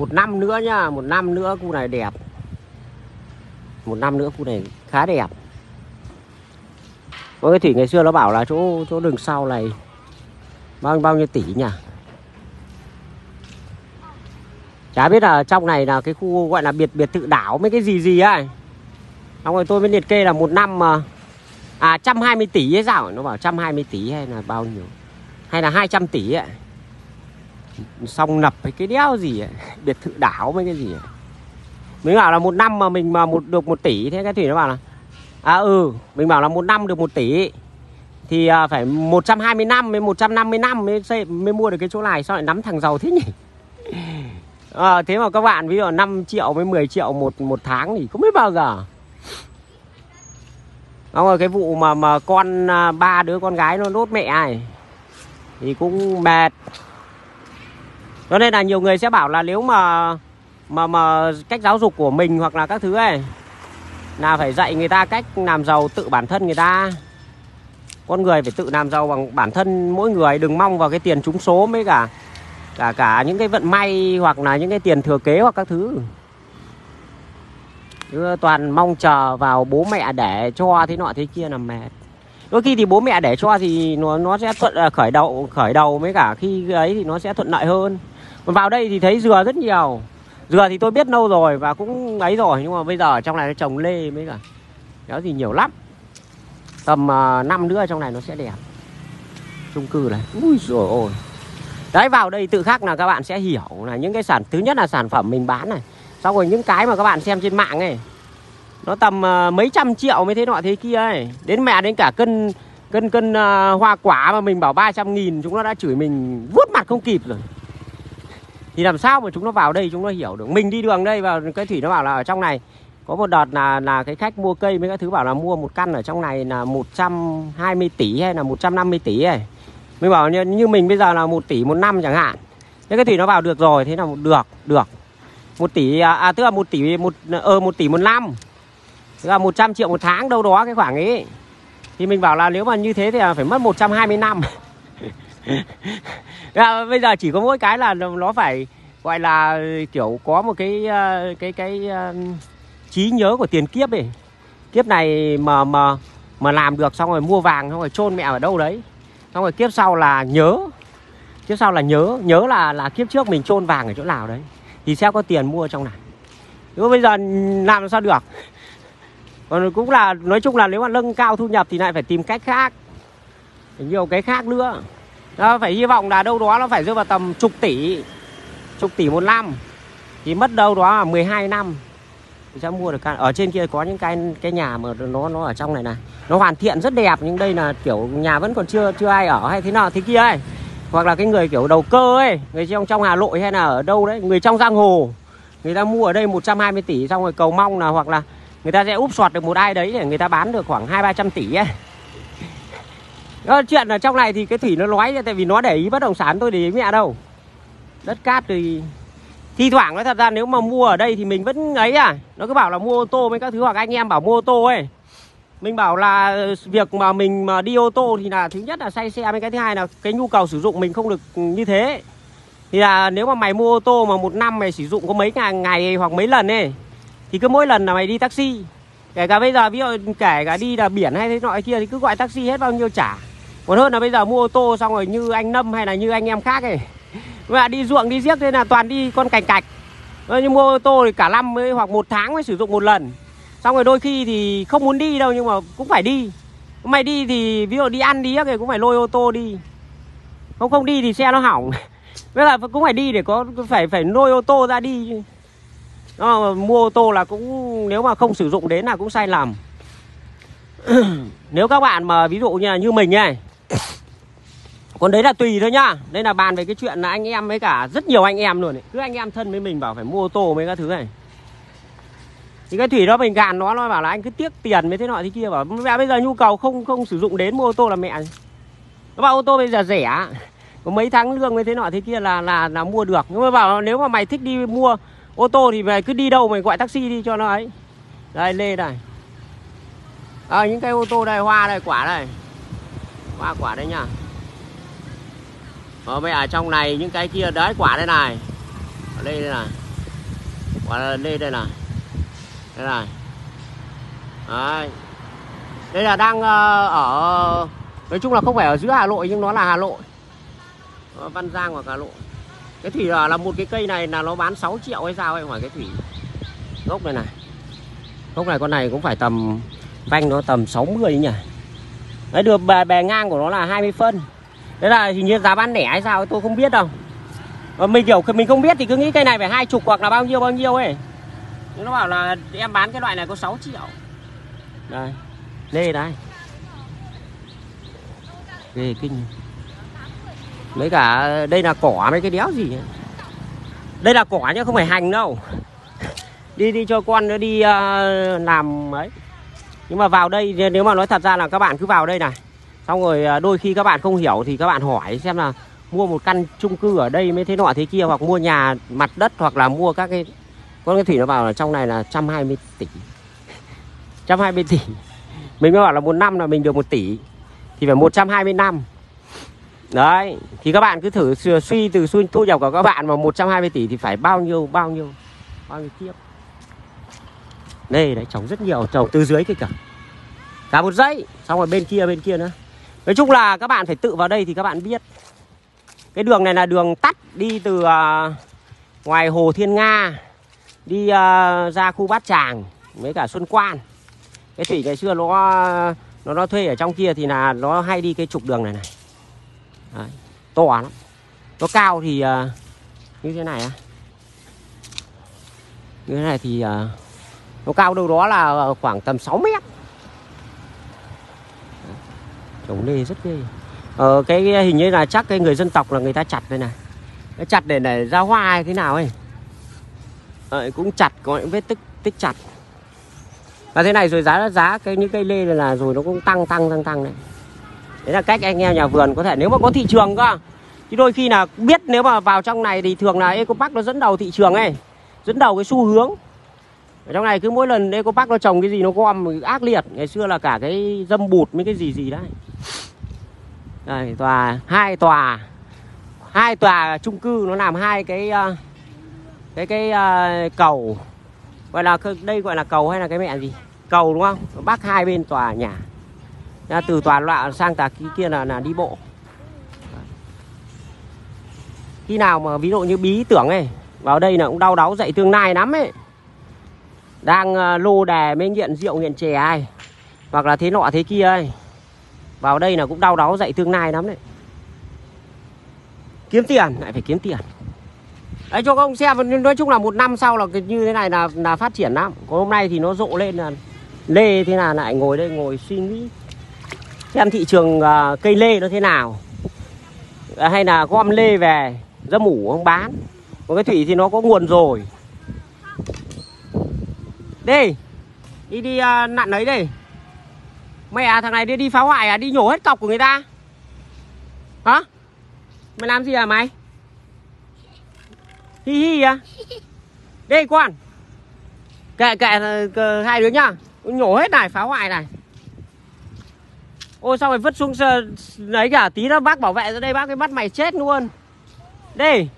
một năm nữa nhá, một năm nữa khu này đẹp. Một năm nữa khu này khá đẹp. Có cái thủy ngày xưa nó bảo là chỗ chỗ đường sau này bao bao nhiêu tỷ nhỉ? Chả biết là trong này là cái khu gọi là biệt biệt thự đảo mấy cái gì gì ấy. Xong rồi tôi mới liệt kê là một năm mà à trăm hai mươi tỷ hay sao? Nó bảo trăm hai mươi tỷ hay là bao nhiêu? Hay là 200 tỷ ấy xong nập với cái đéo gì ấy. biệt thự đảo mấy cái gì ấy. mình bảo là một năm mà mình mà một được một tỷ thế cái thủy nó bảo là à ừ mình bảo là một năm được một tỷ thì à, phải 120 năm mới 150 năm mới xây, mới mua được cái chỗ này sao lại nắm thằng giàu thế nhỉ à, thế mà các bạn ví dụ 5 triệu với 10 triệu một một tháng thì không biết bao giờ Đúng rồi cái vụ mà mà con à, ba đứa con gái nó đốt mẹ này thì cũng mệt cho nên là nhiều người sẽ bảo là nếu mà mà mà cách giáo dục của mình hoặc là các thứ ấy, là phải dạy người ta cách làm giàu tự bản thân người ta. Con người phải tự làm giàu bằng bản thân mỗi người, đừng mong vào cái tiền trúng số mới cả cả cả những cái vận may hoặc là những cái tiền thừa kế hoặc các thứ. Chứ toàn mong chờ vào bố mẹ để cho thế nọ thế kia là mệt. Đôi khi thì bố mẹ để cho thì nó nó sẽ thuận à, khởi đầu khởi đầu với cả, khi ấy thì nó sẽ thuận lợi hơn còn vào đây thì thấy dừa rất nhiều. Dừa thì tôi biết lâu rồi và cũng ấy rồi nhưng mà bây giờ trong này nó trồng lê mới cả. Đó gì nhiều lắm. Tầm uh, năm nữa trong này nó sẽ đẹp. Chung cư này. Ui rồi ôi. Đấy vào đây tự khắc là các bạn sẽ hiểu là những cái sản thứ nhất là sản phẩm mình bán này. Xong rồi những cái mà các bạn xem trên mạng ấy nó tầm uh, mấy trăm triệu mới thế nọ thế kia ấy. Đến mẹ đến cả cân cân cân uh, hoa quả mà mình bảo 300 nghìn chúng nó đã chửi mình vuốt mặt không kịp rồi thì làm sao mà chúng nó vào đây chúng nó hiểu được. Mình đi đường đây và cái thủy nó bảo là ở trong này. Có một đợt là là cái khách mua cây mấy các thứ bảo là mua một căn ở trong này là 120 tỷ hay là 150 tỷ ấy. Mình bảo như, như mình bây giờ là một tỷ một năm chẳng hạn. Thế cái thủy nó vào được rồi thế là được được. Một tỷ à, à, tức là một tỷ một ờ một tỷ một năm. Tức là 100 triệu một tháng đâu đó cái khoảng ấy. Thì mình bảo là nếu mà như thế thì phải mất 120 năm à, bây giờ chỉ có mỗi cái là nó phải gọi là kiểu có một cái ờ, cái cái, ờ, trí nhớ của tiền kiếp ấy. Kiếp này mà mà mà làm được xong rồi mua vàng xong rồi chôn mẹ ở đâu đấy. Xong rồi kiếp sau là nhớ. Kiếp sau là nhớ nhớ là là kiếp trước mình chôn vàng ở chỗ nào đấy. Thì sẽ có tiền mua trong này. Nhưng bây giờ làm sao được? Còn cũng là nói chung là nếu mà nâng cao thu nhập thì lại phải tìm cách khác. Nhiều cái khác nữa đó, phải hy vọng là đâu đó nó phải rơi vào tầm chục tỷ chục tỷ một năm. Thì mất đâu đó là 12 năm. Thì sẽ mua được căn ở trên kia có những cái cái nhà mà nó nó ở trong này này. Nó hoàn thiện rất đẹp, nhưng đây là kiểu nhà vẫn còn chưa chưa ai ở hay thế nào, thế kia ấy. Hoặc là cái người kiểu đầu cơ ấy, người trong trong Hà Nội hay là ở đâu đấy, người trong giang hồ. Người ta mua ở đây 120 tỷ, xong rồi cầu mong là hoặc là người ta sẽ úp soạt được một ai đấy để người ta bán được khoảng hai ba trăm tỷ ấy đó, chuyện ở trong này thì cái thủy nó nói tại vì nó để ý bất động sản tôi để ý mẹ đâu. Đất cát thì thi thoảng nói thật ra nếu mà mua ở đây thì mình vẫn ấy à. Nó cứ bảo là mua ô tô với các thứ hoặc anh em bảo mua ô tô ấy. Mình bảo là ờ, việc mà mình mà đi ô tô thì là thứ nhất là say xe với cái thứ hai là cái nhu cầu sử dụng mình không được như thế. Thì là nếu mà mày mua ô tô mà một năm mày sử dụng có mấy ngày, ngày hoặc mấy lần ấy thì cứ mỗi lần là mày đi taxi. Kể cả bây giờ ví dụ kể cả đi là biển hay thế nọ kia thì cứ gọi taxi hết bao nhiêu trả còn hơn là bây giờ mua ô tô xong rồi như anh Lâm hay là như anh em khác ấy. Và đi ruộng đi giếc thế là toàn đi con cành cạch. Nhưng mua ô tô thì cả năm mới hoặc một tháng mới sử dụng một lần. Xong rồi đôi khi thì không muốn đi đâu nhưng mà cũng phải đi. Mày đi thì ví dụ đi ăn đi thì cũng phải lôi ô tô đi. Không không đi thì xe nó hỏng. Với là cũng phải đi để có phải phải lôi ô tô ra đi. Đó, mua ô tô là cũng nếu mà không sử dụng đến là cũng sai lầm. Nếu các bạn mà ví dụ như là như mình này còn đấy là tùy thôi nhá. Đây là bàn về cái chuyện là anh em với cả rất nhiều anh em luôn ấy. cứ anh em thân với mình bảo phải mua ô tô mấy các thứ này. Thì cái thủy đó mình gàn nó nó bảo là anh cứ tiếc tiền với thế nọ thế kia bảo mẹ bây giờ nhu cầu không không sử dụng đến mua ô tô là mẹ. Nó bảo ô tô bây giờ rẻ có mấy tháng lương với thế nọ thế kia là là là mua được. Nhưng mà bảo nếu mà mày thích đi mua ô tô thì mày cứ đi đâu mày gọi taxi đi cho nó ấy. Đây lê này. À, những cây ô tô đây hoa đây quả đây. Hoa quả đây nhá ở mấy ở trong này những cái kia đấy quả đây này. Ở đây đây này. Quả đây đây này. Đây này. Đấy. Đây là đang ờ, ở nói chung là không phải ở giữa Hà Nội nhưng nó là Hà Nội. Ở Văn Giang hoặc Hà Nội. Cái thủy là, là một cái cây này là nó bán 6 triệu hay sao ấy ngoài cái thủy gốc này này. Gốc này con này cũng phải tầm vanh nó tầm 60 nhỉ. Đấy được bề, bề ngang của nó là 20 phân đấy là hình như giá bán lẻ hay sao tôi không biết đâu. Và mình kiểu mình không biết thì cứ nghĩ cây này phải hai chục hoặc là bao nhiêu bao nhiêu ấy. Nhưng nó bảo là em bán cái loại này có 6 triệu. Đây lê đây. Ghê kinh. Mấy cả đây là cỏ mấy cái đéo gì ấy. đây là cỏ chứ không phải hành đâu. Đi đi cho con nó đi uh, làm ấy. Nhưng mà vào đây nếu mà nói thật ra là các bạn cứ vào đây này xong rồi à, đôi khi các bạn không hiểu thì các bạn hỏi xem là mua một căn chung cư ở đây mới thế nọ thế kia, hoặc mua nhà mặt đất, hoặc là mua các cái con cái thủy nó vào là trong này là 120 tỷ. 120 tỷ. Mình mới bảo là một năm là mình được một tỷ, thì phải 120 năm. Đấy, thì các bạn cứ thử suy từ suy thu nhập của các bạn mà 120 tỷ thì phải bao nhiêu bao nhiêu bao nhiêu kiếp. Đây, đấy, trồng rất nhiều, trồng từ dưới kia cả cả một dãy, xong rồi bên kia bên kia nữa nói chung là các bạn phải tự vào đây thì các bạn biết. Cái đường này là đường tắt đi từ uh, ngoài hồ Thiên Nga đi uh, ra khu Bát Tràng với cả Xuân Quan. Cái thủy ngày xưa nó à, nó nó thuê ở trong kia thì là nó hay đi cái trục đường này này. Đấy, to lắm. Nó cao thì uh, như thế này á. Như thế này thì uh, nó cao đâu đó là khoảng tầm 6 mét trồng lê rất ghê. Ờ, cái hình như là chắc cái người dân tộc là người ta chặt đây này. Cái chặt để để ra hoa hay thế nào ấy. Ờ, cũng chặt có những vết tích tích chặt. Và thế này rồi giá giá cái những cây lê này là rồi nó cũng tăng tăng tăng tăng đấy. Đấy là cách anh em nhà vườn có thể nếu mà có thị trường cơ. Chứ đôi khi là biết nếu mà vào trong này thì thường là Ecopark nó dẫn đầu thị trường ấy dẫn đầu cái xu hướng ở trong này cứ mỗi lần đây có bác nó trồng cái gì nó gom ác liệt. Ngày xưa là cả cái dâm bụt mấy cái gì gì đấy. Đây tòa hai tòa. Hai tòa chung cư nó làm hai cái ờ, cái cái uh, cầu. Gọi là đây gọi là cầu hay là cái mẹ gì? Cầu đúng không? Bác bắc hai bên tòa nhà. Nha, từ tòa loạn sang tòa kia, kia là là đi bộ. Khi nào mà ví dụ như bí tưởng ấy vào đây là cũng đau đáu dậy tương lai lắm ấy đang ờ, lô đè mới nghiện rượu nghiện chè ai. Hoặc là thế nọ thế kia ấy. Vào đây là cũng đau đáu dậy tương lai lắm đấy. Kiếm tiền lại phải kiếm tiền. Đấy cho các ông xem nói chung là một năm sau là như thế này là là phát triển lắm. Còn hôm nay thì nó rộ lên là lê thế là lại ngồi đây ngồi suy nghĩ. Xem thị trường uh, cây lê nó thế nào. Hay là gom lê về dâm mủ không bán. Còn cái thủy thì nó có nguồn rồi đi đi ờ, đi uh, nặn ấy đi mẹ à, thằng này đi đi phá hoại à? Đi nhổ hết cọc của người ta. Hả? Mày làm gì à mày? Hi hi à? Đây con kệ kệ ờ, hai đứa nhá. Nhổ hết này phá hoại này. Ôi sao mày vứt xuống lấy cả tí đó? Bác bảo vệ ra đây bác cái bắt mày chết luôn. Đây.